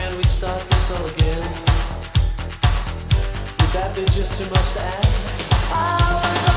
Can we start this all again? Would that be just too much to ask? I was